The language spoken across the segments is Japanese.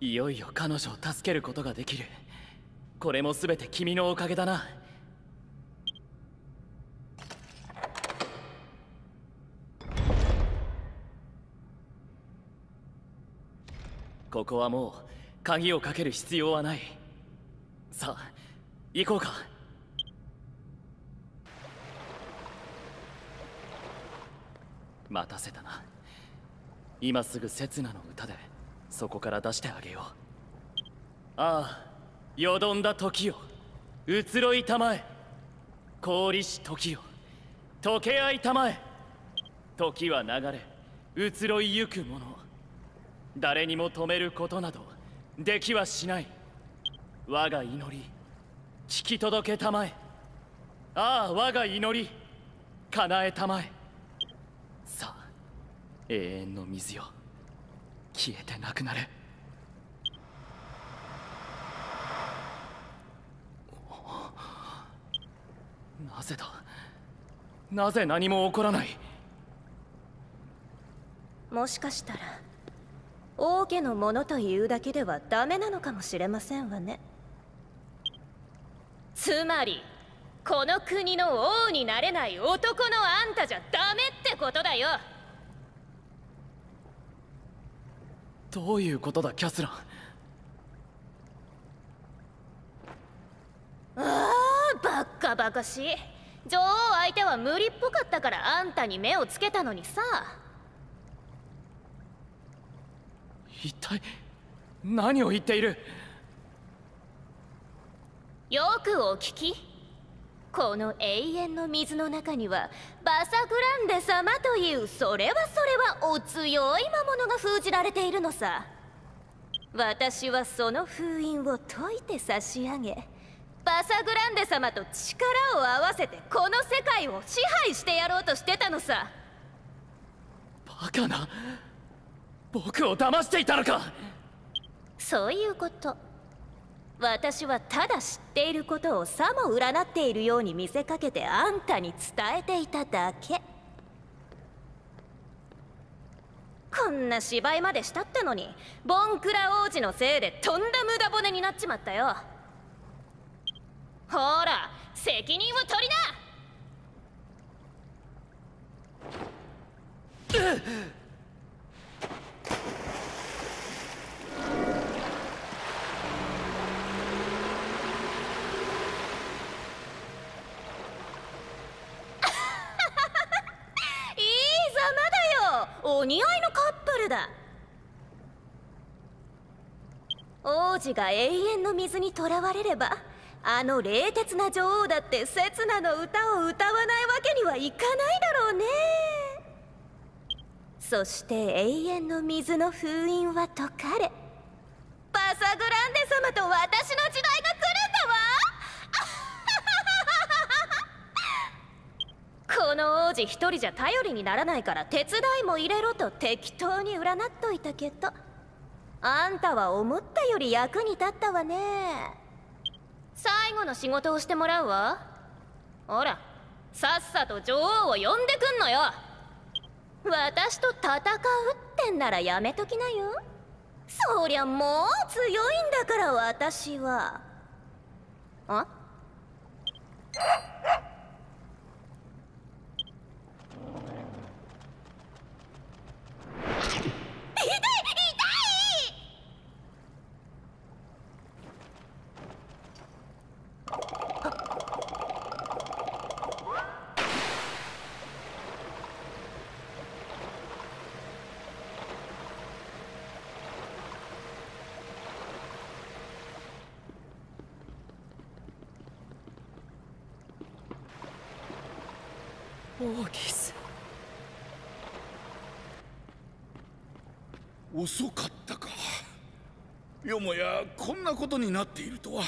いよいよ彼女を助けることができる。これも全て君のおかげだな。ここはもう鍵をかける必要はない。さあ行こうか。待たせたな。今すぐ刹那の歌で。そこから出してあげよう。ああよどんだ時よ。移ろいたまえ。氷し時よ。溶け合いたまえ。時は流れ。移ろいゆくもの。誰にも止めることなど。できはしない。我が祈り。聞き届けたまえ。ああ我が祈り。叶えたまえ。さあ永遠の水よ。消えてなくなれ。なぜだ？なぜ何も起こらない？もしかしたら王家のものというだけではダメなのかもしれませんわね。つまりこの国の王になれない男のあんたじゃダメってことだよ。どういうことだキャスラン。ああバッカバカしい。女王相手は無理っぽかったからあんたに目をつけたのにさ。一体何を言っている？よくお聞きこの永遠の水の中にはバサグランデ様というそれはそれはお強い魔物が封じられているのさ。私はその封印を解いて差し上げバサグランデ様と力を合わせてこの世界を支配してやろうとしてたのさ。バカな。僕を騙していたのか。そういうこと私はただ知っていることをさも占っているように見せかけてあんたに伝えていただけ。こんな芝居までしたってのにボンクラ王子のせいでとんだ無駄骨になっちまったよ。ほら責任を取りないいざまだよお似合いのカップルだ。王子が永遠の水にとらわれればあの冷徹な女王だって刹那の歌を歌わないわけにはいかないだろうね。そして永遠の水の封印は解かれバサグランデ様と私の時代王子一人じゃ頼りにならないから手伝いも入れろと適当に占っといたけどあんたは思ったより役に立ったわね。最後の仕事をしてもらうわ。ほらさっさと女王を呼んでくんのよ。私と戦うってんならやめときなよ。そりゃもう強いんだから私は。あ痛いひどいオーディス遅かったか。よもやこんなことになっているとは。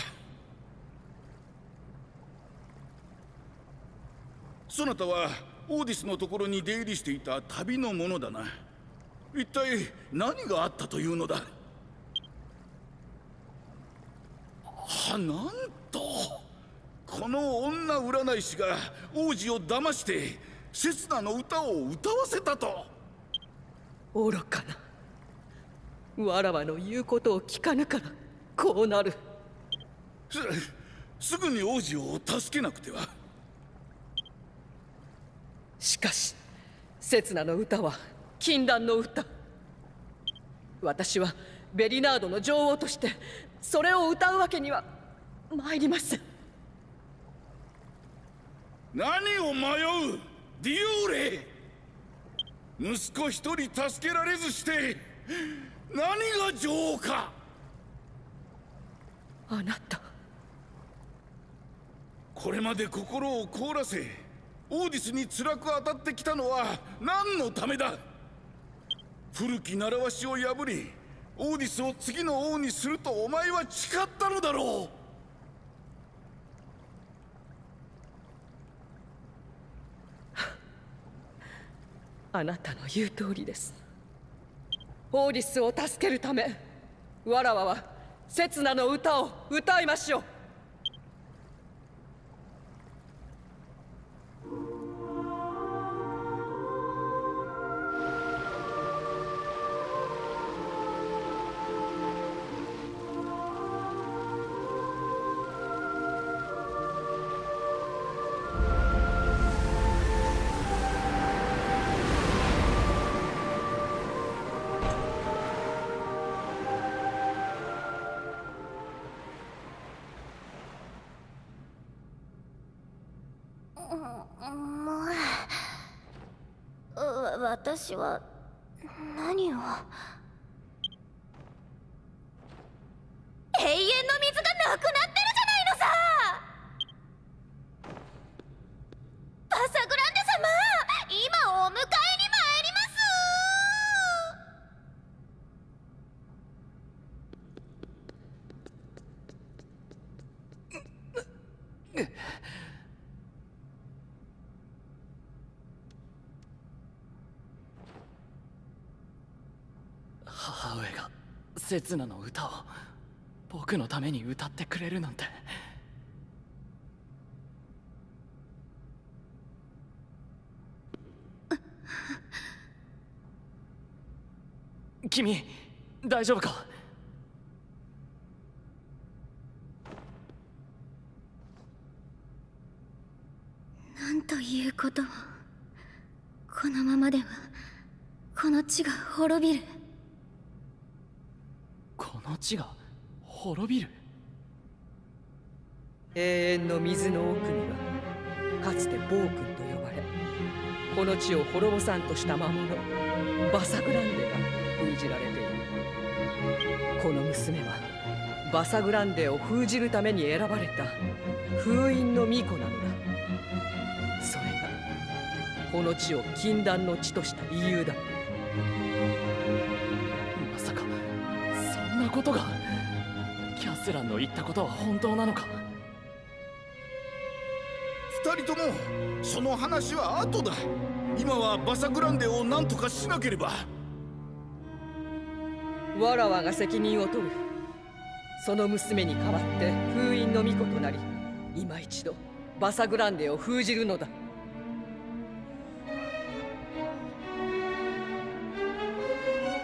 そなたはオーディスのところに出入りしていた旅の者だな。一体何があったというのだ。はなんとこの女占い師が王子を騙して刹那の歌を歌わせたと。愚かな。わらわの言うことを聞かぬからこうなる。すすぐに王子を助けなくては。しかし刹那の歌は禁断の歌。私はベリナードの女王としてそれを歌うわけには参りません。何を迷うディオーレ。息子一人助けられずして何が女王かあなた。これまで心を凍らせオーディスに辛く当たってきたのは何のためだ？古き習わしを破りオーディスを次の王にするとお前は誓ったのだろう。あなたの言う通りですオーリスを助けるためわらわは刹那の歌を歌いましょう。私は何を？永遠の水がなくなってるじゃないのさバサグランデ様今お迎えに参り母上が刹那の歌を。僕のために歌ってくれるなんて。君大丈夫か？なんということ。をこのままではこの地が滅びる。この地が滅びる。永遠の水の奥にはかつて暴君と呼ばれこの地を滅ぼさんとした魔物バサグランデが封じられている。この娘はバサグランデを封じるために選ばれた。封印の巫女なのだ。それがこの地を禁断の地とした理由だ。ことが。キャスランの言ったことは本当なのか？二人ともその話は後だ。今はバサグランデを何とかしなければ。わらわが責任を取るその娘に代わって封印の巫女となり今一度バサグランデを封じるのだ。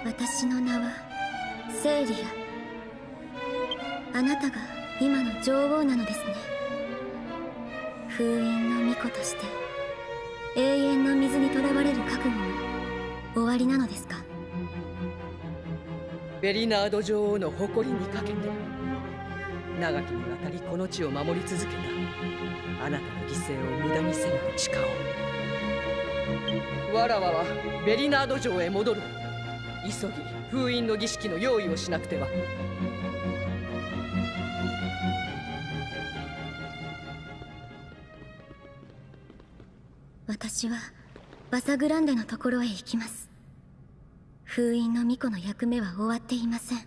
私の名はセイリアあなたが今の女王なのですね。封印の巫女として永遠の水にとらわれる覚悟も終わりなのですか？ベリナード女王の誇りにかけて長きにわたりこの地を守り続けたあなたの犠牲を無駄にせぬと誓おうわらわはベリナード城へ戻る。急ぎ封印の儀式の用意をしなくては。私はバサグランデのところへ行きます。封印の巫女の役目は終わっていません。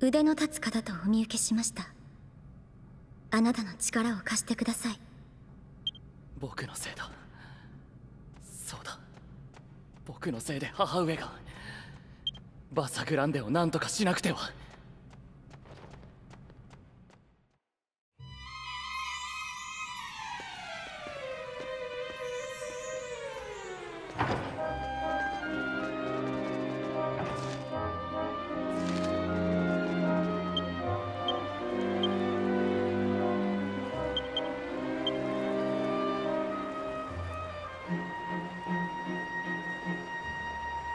腕の立つ方とお見受けしました。あなたの力を貸してください。僕のせいだ。そうだ。僕のせいで母上がバサグランデを何とかしなくては。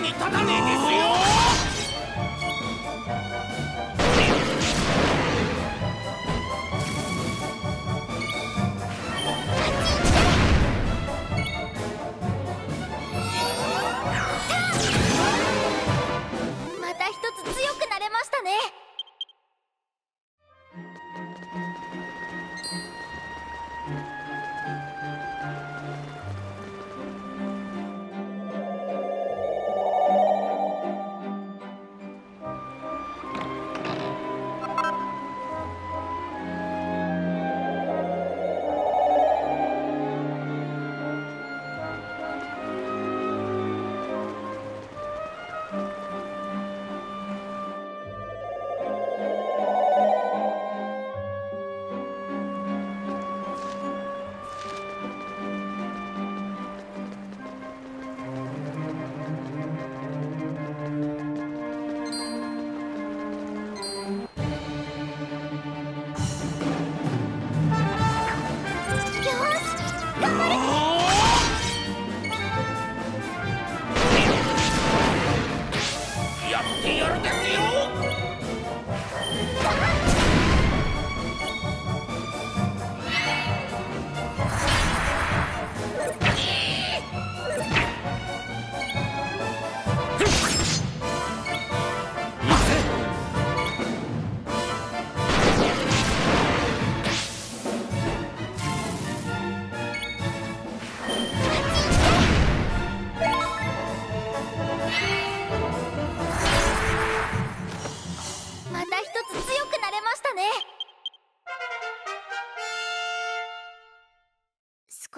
に立たねえですよ。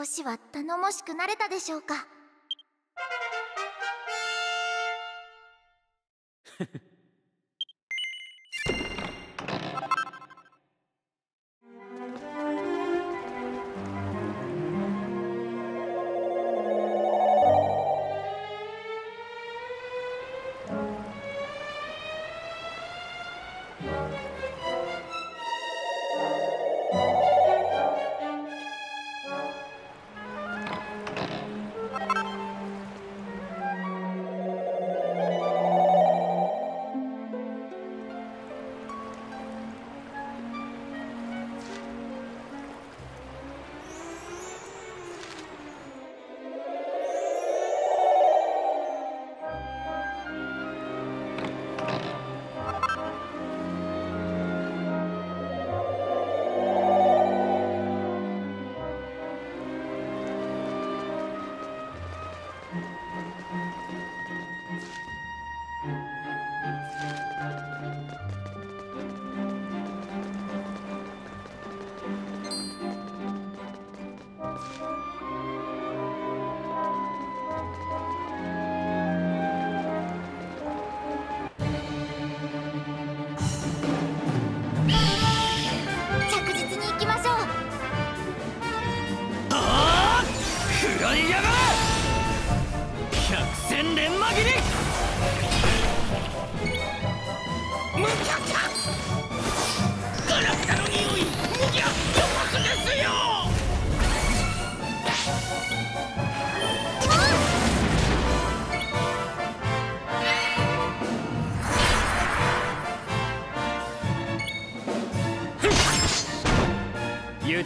しは頼もしくなれたでしょうか？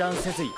断せず行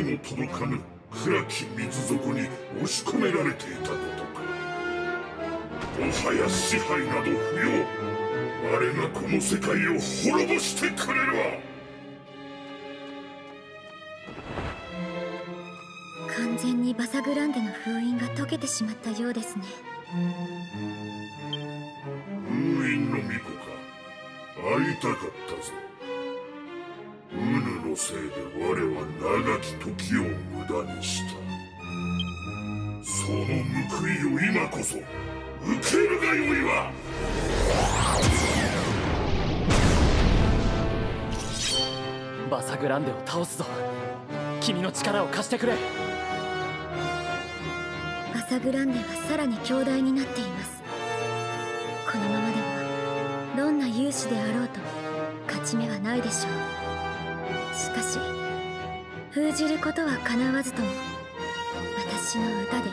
光も届かぬ暗き水底に押し込められていたことか。もはや支配など不要我がこの世界を滅ぼしてくれるわ。完全にバサグランデの封印が解けてしまったようですね。封印の巫女か。会いたかったぞせいで我は長き時を無駄にした。その報いを今こそ受けるがよいわ。バサグランデを倒すぞ。君の力を貸してくれ。バサグランデはさらに強大になっています。このままではどんな勇士であろうと勝ち目はないでしょうしかし封じることはかなわずとも私の歌で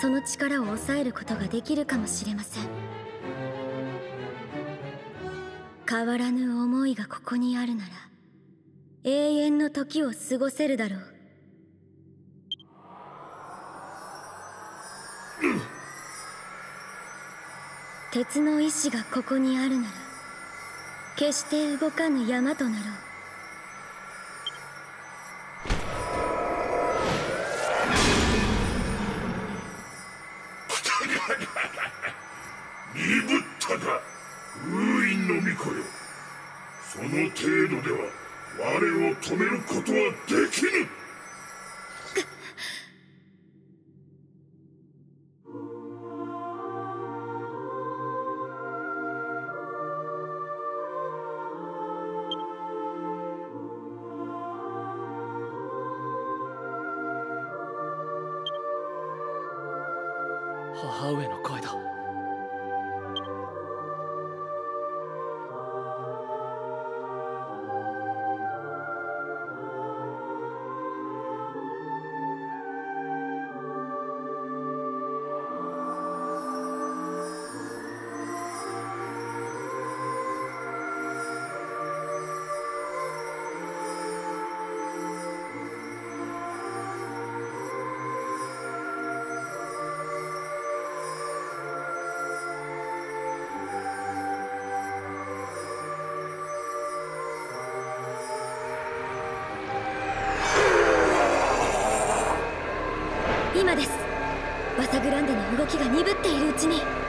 その力を抑えることができるかもしれません。変わらぬ思いがここにあるなら永遠の時を過ごせるだろう。鉄の意志がここにあるなら決して動かぬ山となろう。断って気が鈍っているうちに。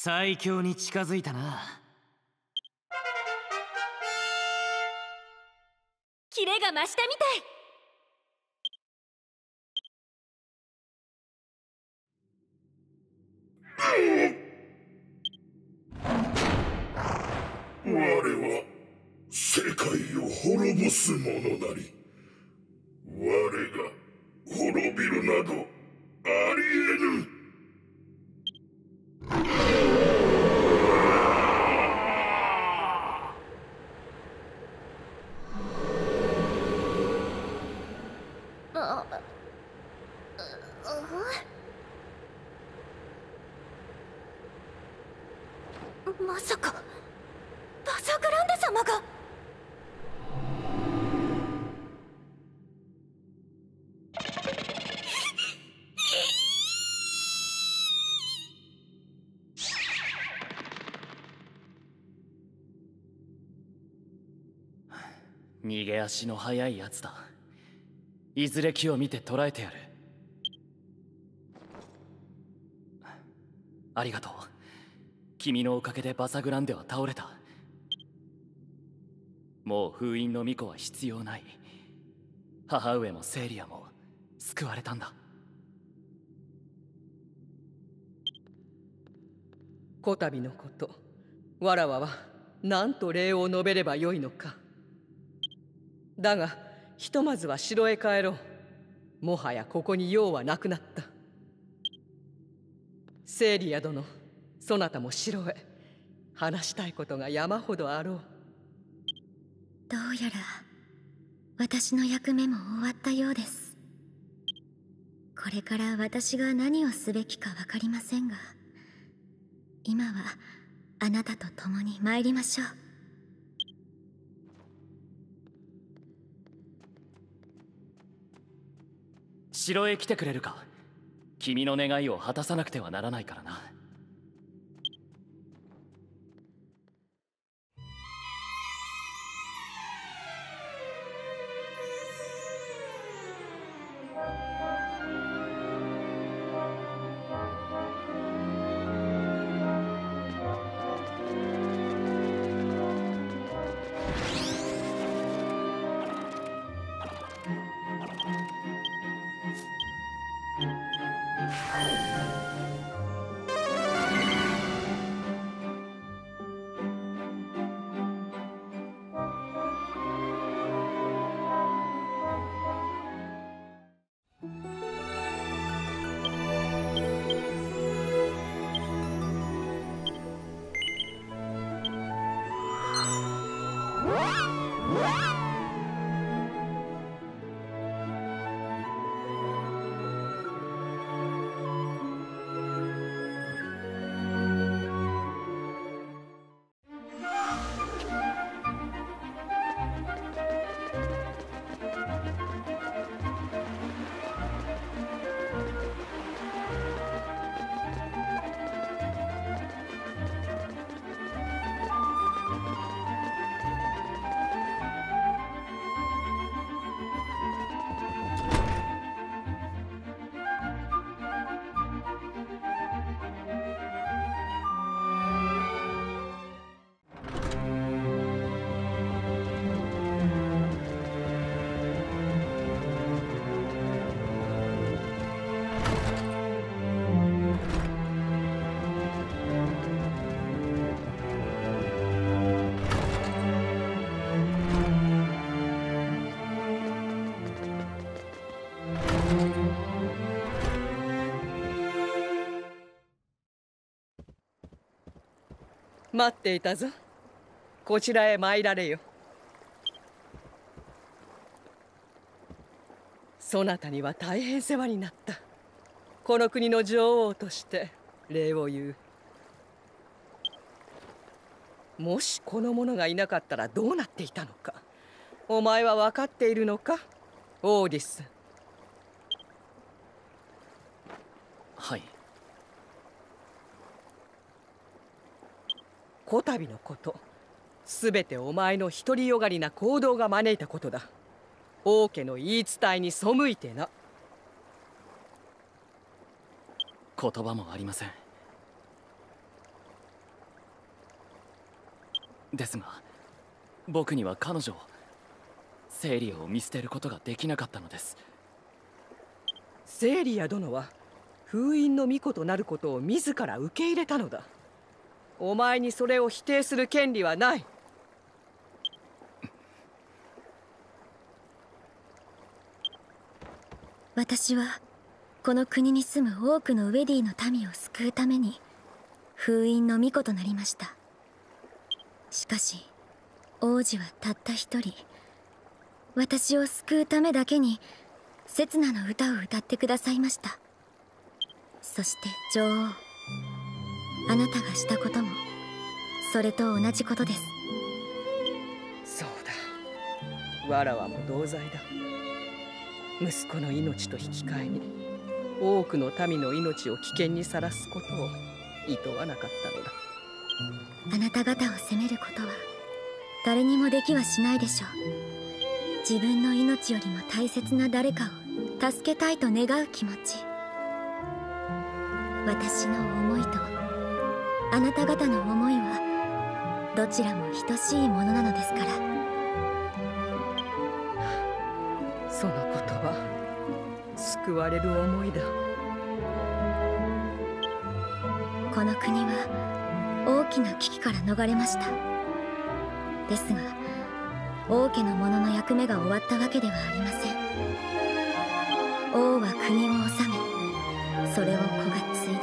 最強に近づいたな。キレが増したみたい。我は世界を滅ぼす者なり。我が滅びるなどありえぬ逃げ足の速いやつだ。いずれ木を見て捕らえてやる。ありがとう。君のおかげでバサグランデは倒れた。もう封印の巫女は必要ない。母上もセイリアも救われたんだ。こたびのことわらわは何と礼を述べればよいのか。だがひとまずは城へ帰ろう。もはやここに用はなくなった。セイリア殿そなたも城へ。話したいことが山ほどあろう。どうやら私の役目も終わったようです。これから私が何をすべきか分かりませんが今はあなたと共に参りましょう。城へ来てくれるか。君の願いを果たさなくてはならないからな。待っていたぞ。こちらへ参られよ。そなたには大変世話になった。この国の女王として礼を言う。もしこの者がいなかったらどうなっていたのか。お前は分かっているのか？オーディス。はい。こたびのこと。すべてお前の独りよがりな行動が招いたことだ。王家の言い伝えに背いてな。言葉もありません。ですが僕には彼女をセイリアを見捨てることができなかったのです。セイリア殿は封印の巫女となることを自ら受け入れたのだお前にそれを否定する権利はない。私はこの国に住む多くのウェディの民を救うために封印の巫女となりました。しかし王子はたった一人。私を救うためだけに刹那の歌を歌ってくださいました。そして女王。あなたがしたこともそれと同じことです。そうだ。わらわも同罪だ。息子の命と引き換えに多くの民の命を危険にさらすことを厭わなかったのだ。あなた方を責めることは誰にもできはしないでしょう。自分の命よりも大切な誰かを助けたいと願う気持ち。私の思いとあなた方の思いはどちらも等しいものなのですから。その言葉救われる思いだ。この国は大きな危機から逃れました。ですが王家の者の役目が終わったわけではありません。王は国を治めそれを子が継い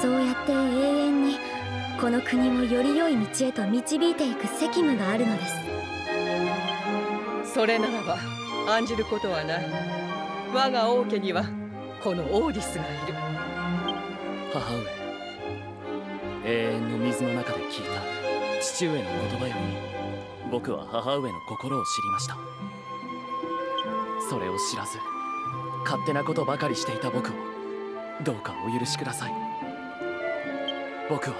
そうやって永遠にこの国をより良い道へと導いていく責務があるのです。それならば案じることはない。我が王家にはこのオーディスがいる。母上永遠の水の中で聞いた。父上の言葉より僕は母上の心を知りました。それを知らず勝手なことばかりしていた僕をどうかお許しください僕は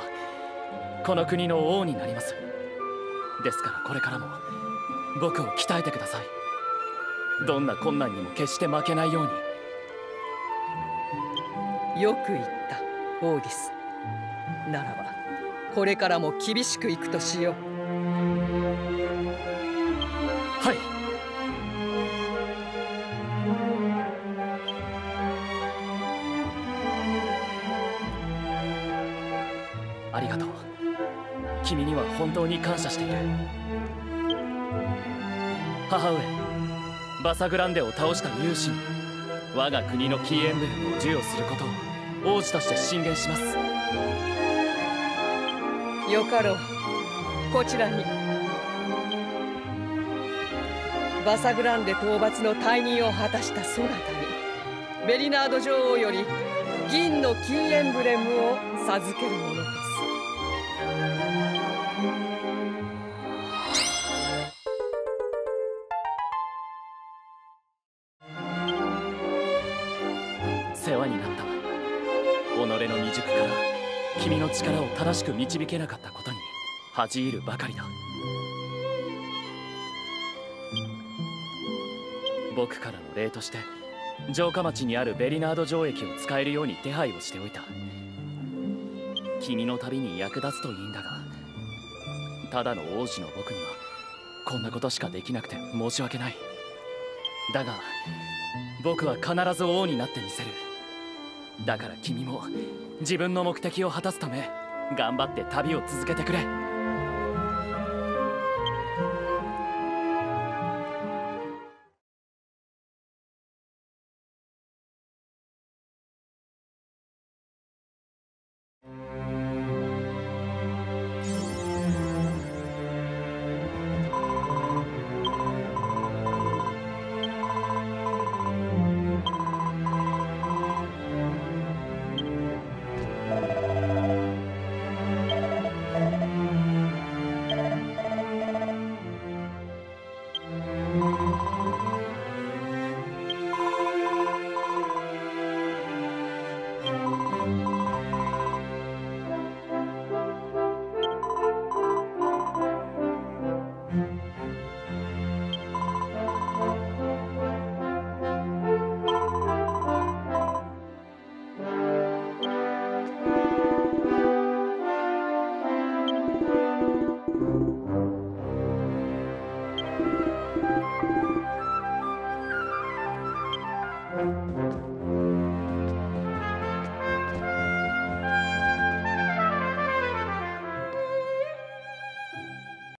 この国の王になります。ですからこれからも僕を鍛えてください。どんな困難にも決して負けないように。よく言ったオーディスならばこれからも厳しくいくとしよう。感謝している。母上バサグランデを倒した勇士に我が国のキーエンブレムを授与することを王子として進言します。よかろう。こちらに。バサグランデ討伐の退任を果たしたそなたにベリナード女王より銀のキーエンブレムを授けるものです。正しく導けなかったことに恥じ入るばかりだ。僕からの礼として城下町にあるベリナード城駅を使えるように手配をしておいた。君の旅に役立つといいんだがただの王子の僕にはこんなことしかできなくて申し訳ない。だが僕は必ず王になってみせる。だから君も自分の目的を果たすため頑張って旅を続けてくれ。